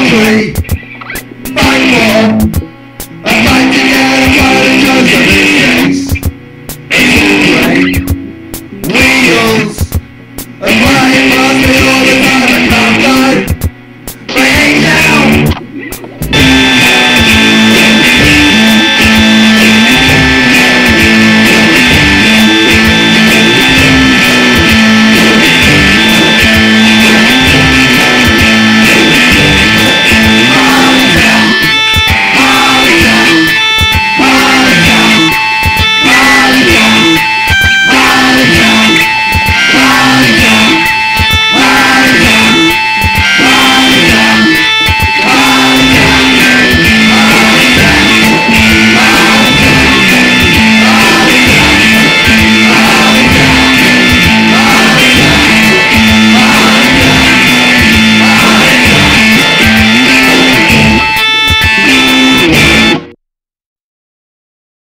Help!